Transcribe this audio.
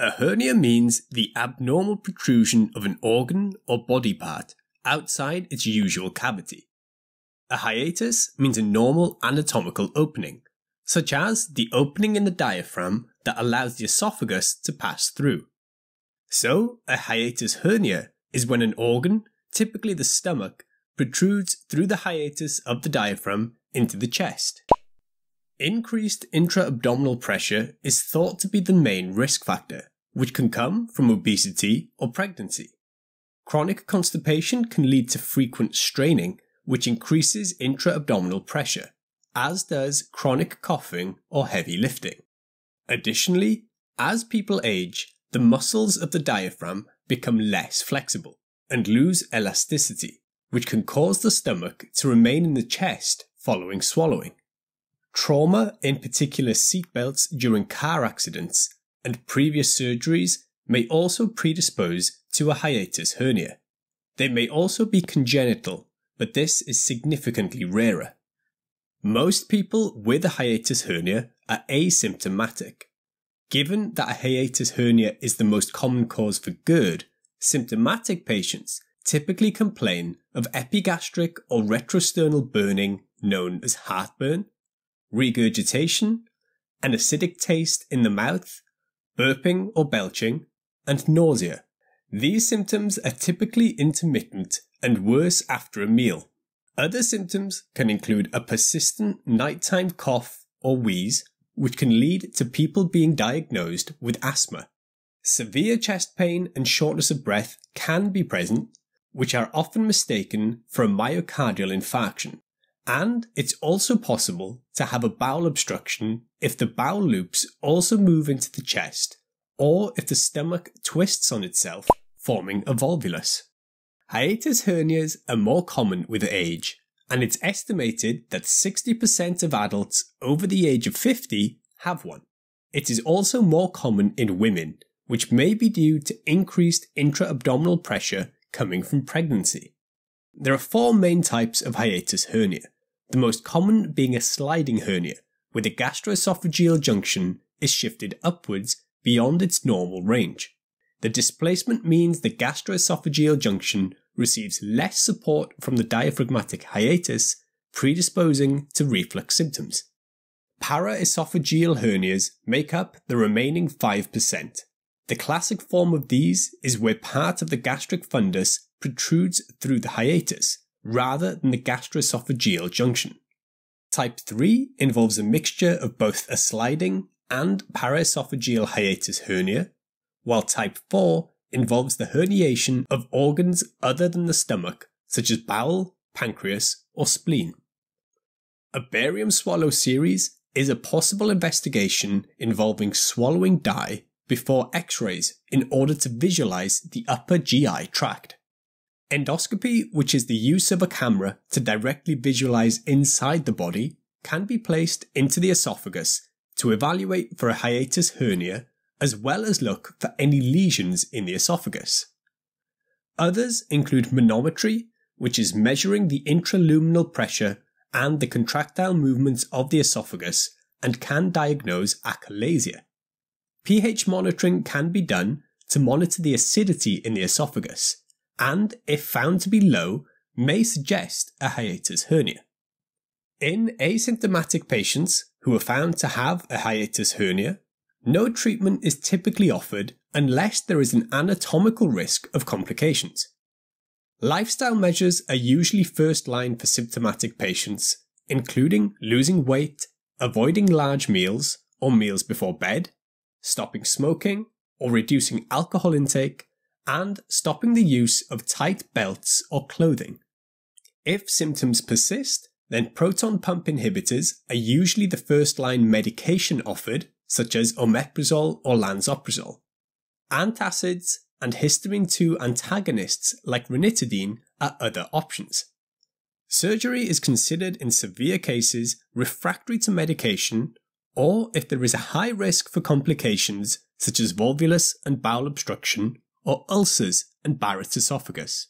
A hernia means the abnormal protrusion of an organ or body part outside its usual cavity. A hiatus means a normal anatomical opening, such as the opening in the diaphragm that allows the esophagus to pass through. So, a hiatus hernia is when an organ, typically the stomach, protrudes through the hiatus of the diaphragm into the chest. Increased intra-abdominal pressure is thought to be the main risk factor, which can come from obesity or pregnancy. Chronic constipation can lead to frequent straining, which increases intra-abdominal pressure, as does chronic coughing or heavy lifting. Additionally, as people age, the muscles of the diaphragm become less flexible and lose elasticity, which can cause the stomach to remain in the chest following swallowing. Trauma, in particular seatbelts during car accidents, and previous surgeries may also predispose to a hiatus hernia. They may also be congenital, but this is significantly rarer. Most people with a hiatus hernia are asymptomatic. Given that a hiatus hernia is the most common cause for GERD, symptomatic patients typically complain of epigastric or retrosternal burning known as heartburn, regurgitation, an acidic taste in the mouth, burping or belching, and nausea. These symptoms are typically intermittent and worse after a meal. Other symptoms can include a persistent nighttime cough or wheeze, which can lead to people being diagnosed with asthma. Severe chest pain and shortness of breath can be present, which are often mistaken for a myocardial infarction. And it's also possible to have a bowel obstruction if the bowel loops also move into the chest, or if the stomach twists on itself, forming a volvulus. Hiatus hernias are more common with age, and it's estimated that 60% of adults over the age of 50 have one. It is also more common in women, which may be due to increased intra-abdominal pressure coming from pregnancy. There are four main types of hiatus hernia the most common being a sliding hernia, where the gastroesophageal junction is shifted upwards beyond its normal range. The displacement means the gastroesophageal junction receives less support from the diaphragmatic hiatus, predisposing to reflux symptoms. Paraesophageal hernias make up the remaining 5%. The classic form of these is where part of the gastric fundus protrudes through the hiatus, rather than the gastroesophageal junction. Type 3 involves a mixture of both a sliding and paraesophageal hiatus hernia, while type 4 involves the herniation of organs other than the stomach, such as bowel, pancreas, or spleen. A barium swallow series is a possible investigation involving swallowing dye before x rays in order to visualize the upper GI tract. Endoscopy, which is the use of a camera to directly visualize inside the body, can be placed into the esophagus to evaluate for a hiatus hernia as well as look for any lesions in the esophagus. Others include manometry, which is measuring the intraluminal pressure and the contractile movements of the esophagus and can diagnose achalasia. pH monitoring can be done to monitor the acidity in the esophagus and, if found to be low, may suggest a hiatus hernia. In asymptomatic patients who are found to have a hiatus hernia, no treatment is typically offered unless there is an anatomical risk of complications. Lifestyle measures are usually first line for symptomatic patients, including losing weight, avoiding large meals or meals before bed, stopping smoking or reducing alcohol intake, and stopping the use of tight belts or clothing. If symptoms persist, then proton pump inhibitors are usually the first line medication offered, such as omeprazole or lansoprazole. Antacids and histamine 2 antagonists like ranitidine are other options. Surgery is considered in severe cases refractory to medication or if there is a high risk for complications such as volvulus and bowel obstruction or ulcers and Barrett's esophagus.